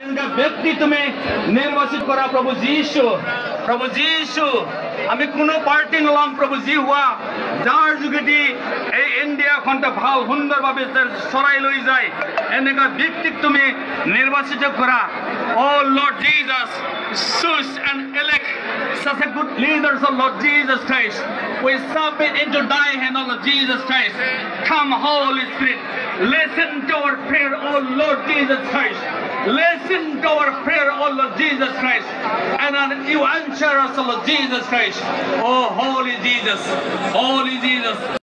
এখানকার ব্যক্তি তুমি নির্বাচিত করা প্রভু যীশু প্রভু যীশু আমি কোনো পাৰ্টি নলওঁ প্ৰভু যি হোৱা যাৰ যোগেদি এই ইণ্ডিয়াখনটা ভাল সুন্দৰভাৱে চৰাই লৈ যায় এনেকুৱা ব্যক্তিক তুমি নিৰ্বাচিত কৰা অ' Lord Jesus choose and elect such a good leaders of Lord Jesus Christ. We submit into thy hand, O Lord Jesus Christ. Come, Holy Spirit. Listen to our prayer, O Lord Jesus Christ. Listen to our prayer, O Lord Jesus Christ. And you answer us, O Lord Jesus Christ. Oh, Holy Jesus. Holy Jesus.